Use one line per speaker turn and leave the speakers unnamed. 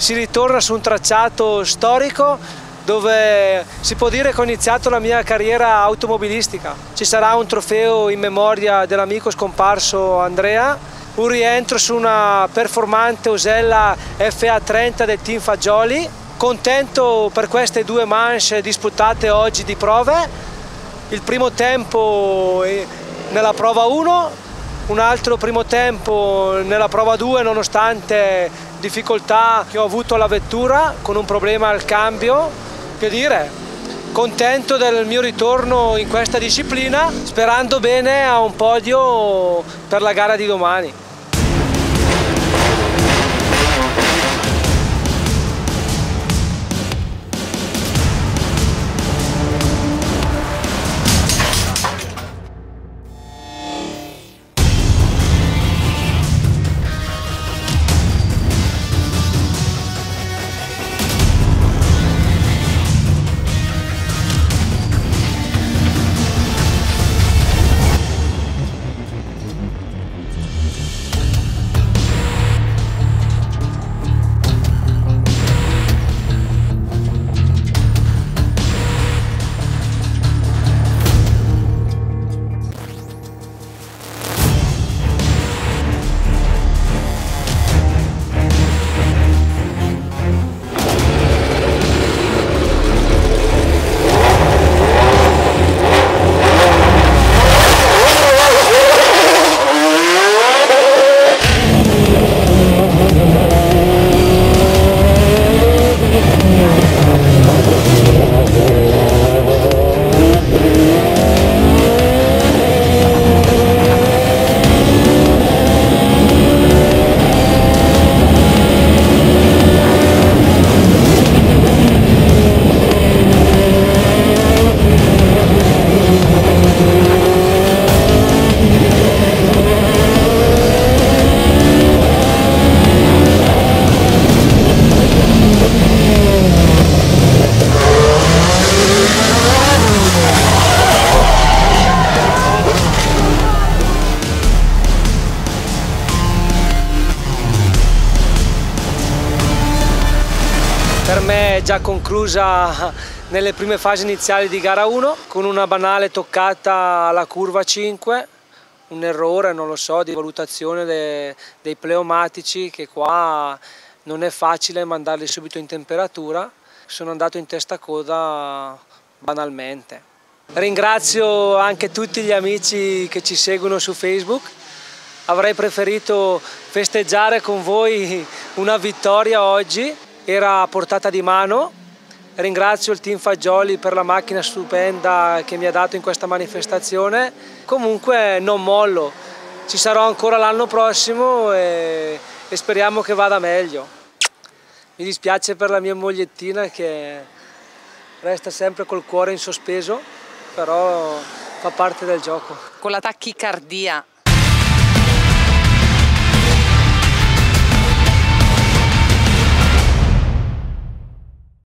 si ritorna su un tracciato storico dove si può dire che ho iniziato la mia carriera automobilistica. Ci sarà un trofeo in memoria dell'amico scomparso Andrea, un rientro su una performante Osella FA30 del team Fagioli. Contento per queste due manche disputate oggi di prove. Il primo tempo nella prova 1, un altro primo tempo nella prova 2 nonostante difficoltà che ho avuto alla vettura con un problema al cambio che dire, contento del mio ritorno in questa disciplina, sperando bene a un podio per la gara di domani. Già conclusa nelle prime fasi iniziali di gara 1 con una banale toccata alla curva 5 un errore, non lo so, di valutazione de, dei pneumatici che qua non è facile mandarli subito in temperatura. Sono andato in testa coda banalmente. Ringrazio anche tutti gli amici che ci seguono su Facebook. Avrei preferito festeggiare con voi una vittoria oggi era a portata di mano. Ringrazio il team Fagioli per la macchina stupenda che mi ha dato in questa manifestazione. Comunque non mollo, ci sarò ancora l'anno prossimo e, e speriamo che vada meglio. Mi dispiace per la mia mogliettina che resta sempre col cuore in sospeso, però fa parte del gioco.
Con la tachicardia